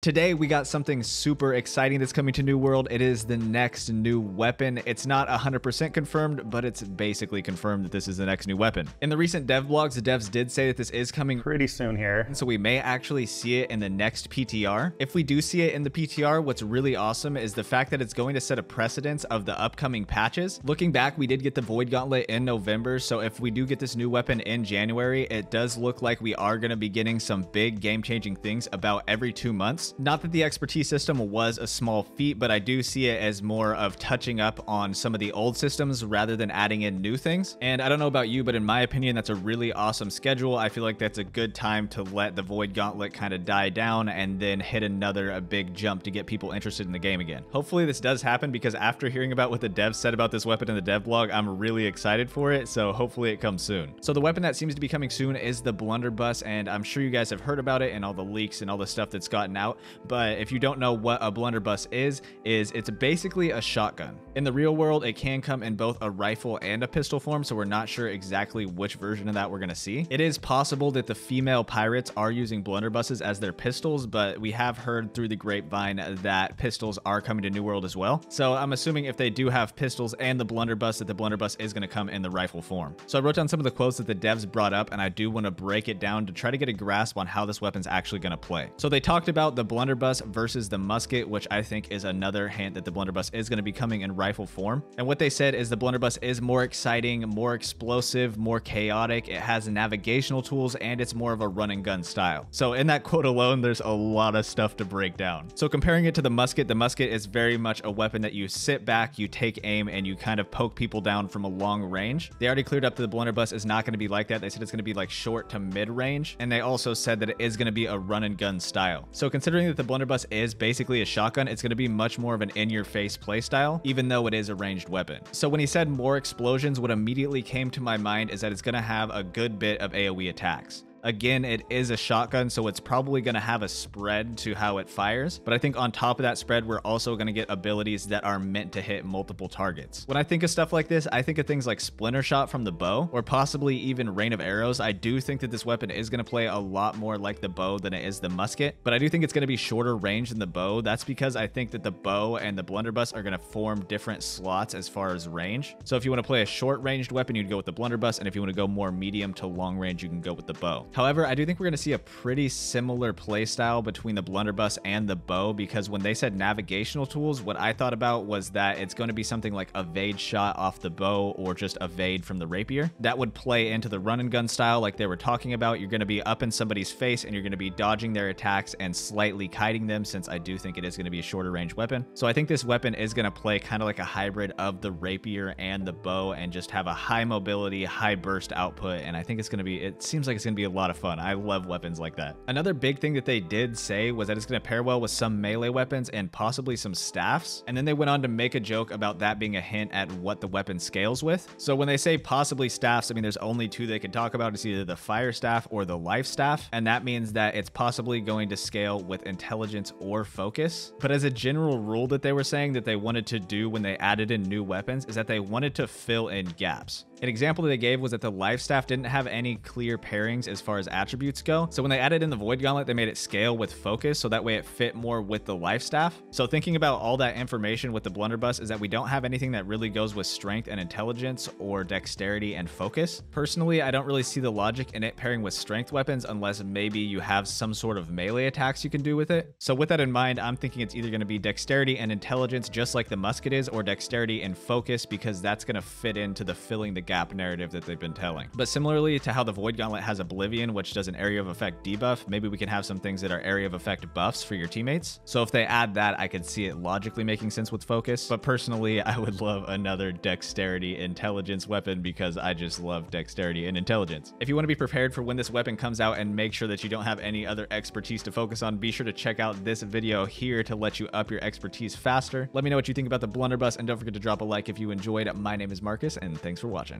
Today, we got something super exciting that's coming to New World. It is the next new weapon. It's not 100% confirmed, but it's basically confirmed that this is the next new weapon. In the recent dev blogs, the devs did say that this is coming pretty soon here. So we may actually see it in the next PTR. If we do see it in the PTR, what's really awesome is the fact that it's going to set a precedence of the upcoming patches. Looking back, we did get the Void Gauntlet in November. So if we do get this new weapon in January, it does look like we are going to be getting some big game changing things about every two months. Not that the expertise system was a small feat, but I do see it as more of touching up on some of the old systems rather than adding in new things. And I don't know about you, but in my opinion, that's a really awesome schedule. I feel like that's a good time to let the Void Gauntlet kind of die down and then hit another a big jump to get people interested in the game again. Hopefully this does happen because after hearing about what the devs said about this weapon in the dev blog, I'm really excited for it. So hopefully it comes soon. So the weapon that seems to be coming soon is the Blunderbuss, and I'm sure you guys have heard about it and all the leaks and all the stuff that's gotten out but if you don't know what a blunderbuss is, is it's basically a shotgun. In the real world, it can come in both a rifle and a pistol form, so we're not sure exactly which version of that we're going to see. It is possible that the female pirates are using blunderbusses as their pistols, but we have heard through the grapevine that pistols are coming to New World as well. So I'm assuming if they do have pistols and the blunderbuss, that the blunderbuss is going to come in the rifle form. So I wrote down some of the quotes that the devs brought up, and I do want to break it down to try to get a grasp on how this weapon's actually going to play. So they talked about the blunderbuss versus the musket, which I think is another hint that the blunderbuss is going to be coming in rifle form. And what they said is the blunderbuss is more exciting, more explosive, more chaotic. It has navigational tools and it's more of a run and gun style. So in that quote alone, there's a lot of stuff to break down. So comparing it to the musket, the musket is very much a weapon that you sit back, you take aim, and you kind of poke people down from a long range. They already cleared up that the blunderbuss is not going to be like that. They said it's going to be like short to mid range. And they also said that it is going to be a run and gun style. So considering that the blunderbuss blunderbuss is basically a shotgun, it's going to be much more of an in-your-face playstyle, even though it is a ranged weapon. So when he said more explosions, what immediately came to my mind is that it's going to have a good bit of AoE attacks. Again, it is a shotgun, so it's probably going to have a spread to how it fires. But I think on top of that spread, we're also going to get abilities that are meant to hit multiple targets. When I think of stuff like this, I think of things like Splinter Shot from the bow, or possibly even Rain of Arrows. I do think that this weapon is going to play a lot more like the bow than it is the musket, but I do think it's going to be shorter range than the bow. That's because I think that the bow and the blunderbuss are going to form different slots as far as range. So if you want to play a short ranged weapon, you'd go with the blunderbuss, and if you want to go more medium to long range, you can go with the bow. However, I do think we're going to see a pretty similar playstyle between the blunderbuss and the bow because when they said navigational tools, what I thought about was that it's going to be something like evade shot off the bow or just evade from the rapier. That would play into the run and gun style like they were talking about. You're going to be up in somebody's face and you're going to be dodging their attacks and slightly kiting them since I do think it is going to be a shorter range weapon. So I think this weapon is going to play kind of like a hybrid of the rapier and the bow and just have a high mobility, high burst output. And I think it's going to be, it seems like it's going to be a lot of fun. I love weapons like that. Another big thing that they did say was that it's going to pair well with some melee weapons and possibly some staffs. And then they went on to make a joke about that being a hint at what the weapon scales with. So when they say possibly staffs, I mean, there's only two they can talk about. It's either the fire staff or the life staff. And that means that it's possibly going to scale with intelligence or focus. But as a general rule that they were saying that they wanted to do when they added in new weapons is that they wanted to fill in gaps. An example that they gave was that the life staff didn't have any clear pairings as far as attributes go. So when they added in the Void Gauntlet, they made it scale with focus so that way it fit more with the life staff. So thinking about all that information with the blunderbuss is that we don't have anything that really goes with strength and intelligence or dexterity and focus. Personally, I don't really see the logic in it pairing with strength weapons unless maybe you have some sort of melee attacks you can do with it. So with that in mind, I'm thinking it's either going to be dexterity and intelligence just like the musket is or dexterity and focus because that's going to fit into the filling the gap narrative that they've been telling. But similarly to how the Void Gauntlet has Oblivion, which does an area of effect debuff, maybe we can have some things that are area of effect buffs for your teammates. So if they add that, I could see it logically making sense with focus. But personally, I would love another dexterity intelligence weapon because I just love dexterity and intelligence. If you want to be prepared for when this weapon comes out and make sure that you don't have any other expertise to focus on, be sure to check out this video here to let you up your expertise faster. Let me know what you think about the blunderbuss and don't forget to drop a like if you enjoyed. My name is Marcus and thanks for watching.